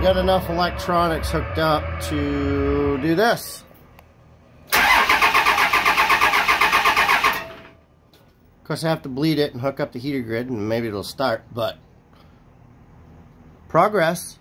I got enough electronics hooked up to do this. Of course, I have to bleed it and hook up the heater grid, and maybe it'll start, but progress.